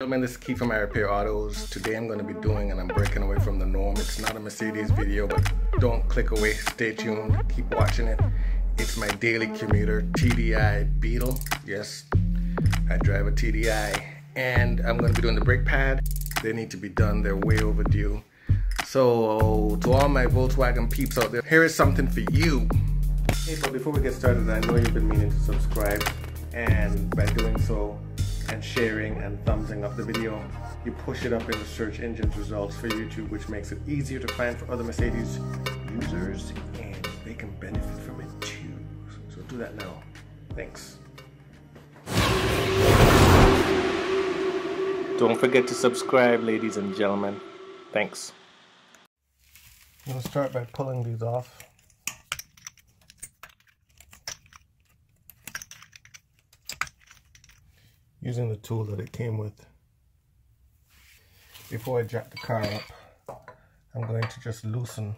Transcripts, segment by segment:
Gentlemen, this is Keith from iRepair Autos. Today I'm going to be doing and I'm breaking away from the norm. It's not a Mercedes video, but don't click away. Stay tuned. Keep watching it. It's my daily commuter TDI Beetle. Yes, I drive a TDI. And I'm going to be doing the brake pad. They need to be done. They're way overdue. So to all my Volkswagen peeps out there, here is something for you. Hey, but before we get started, I know you've been meaning to subscribe. And by doing so, and sharing and thumbsing up the video, you push it up in the search engine's results for YouTube, which makes it easier to find for other Mercedes users, and they can benefit from it too. So do that now. Thanks. Don't forget to subscribe, ladies and gentlemen. Thanks. I'm going to start by pulling these off. Using the tool that it came with. Before I jack the car up, I'm going to just loosen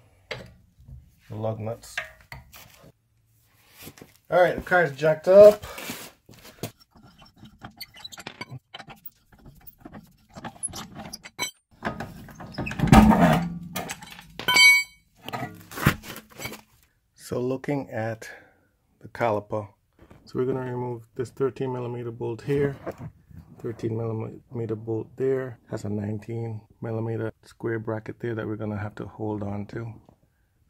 the lug nuts. Alright, the car is jacked up. So looking at the caliper, so we're going to remove this 13 millimeter bolt here, 13 millimeter bolt there, has a 19 millimeter square bracket there that we're going to have to hold on to.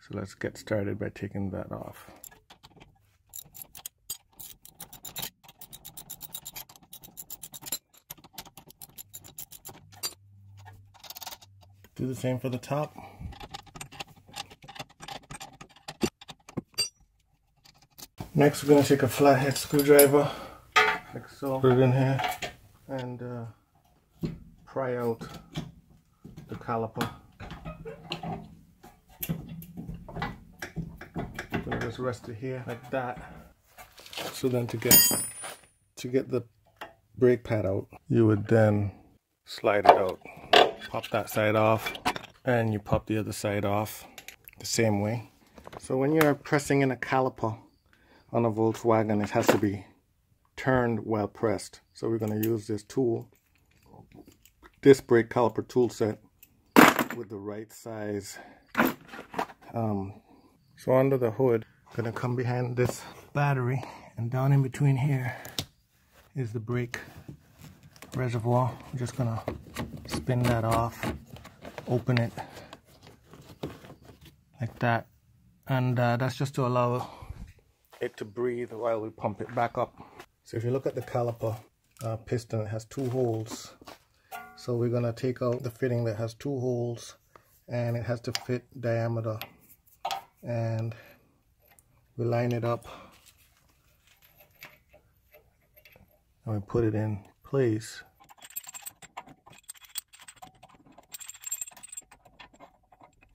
So let's get started by taking that off. Do the same for the top. Next, we're going to take a flathead screwdriver, like so, put it in here, and uh, pry out the caliper. I'm to just rest it here like that. So then to get to get the brake pad out, you would then slide it out. Pop that side off, and you pop the other side off the same way. So when you're pressing in a caliper, on a Volkswagen, it has to be turned while pressed. So we're going to use this tool, this brake caliper tool set with the right size. Um, so under the hood, going to come behind this battery and down in between here is the brake reservoir. I'm just going to spin that off, open it like that. And uh, that's just to allow it to breathe while we pump it back up. So if you look at the caliper uh, piston, it has two holes. So we're going to take out the fitting that has two holes and it has to fit diameter. And we line it up and we put it in place.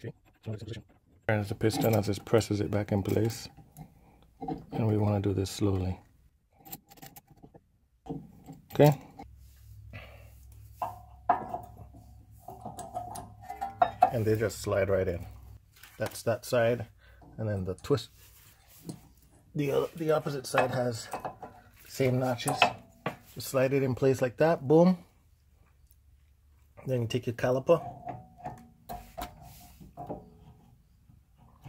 Okay, turns the piston as it presses it back in place and we want to do this slowly. Okay? And they just slide right in. That's that side and then the twist. The the opposite side has same notches. Just slide it in place like that boom. Then you take your caliper.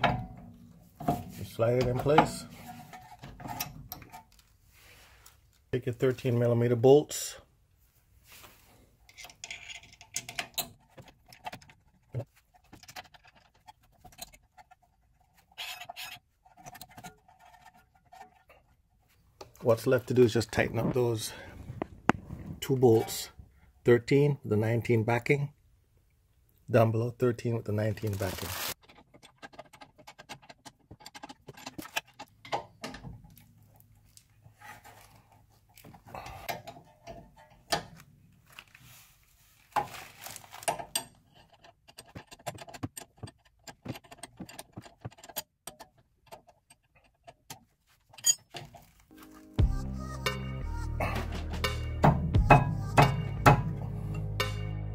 You slide it in place Take your 13 millimeter bolts. What's left to do is just tighten up those two bolts. 13 with the 19 backing. Down below 13 with the 19 backing.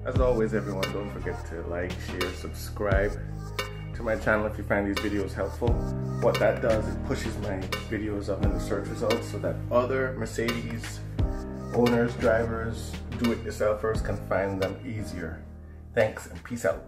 As always, everyone, don't forget to like, share, subscribe to my channel if you find these videos helpful. What that does, it pushes my videos up in the search results so that other Mercedes owners, drivers, do-it-yourselfers can find them easier. Thanks and peace out.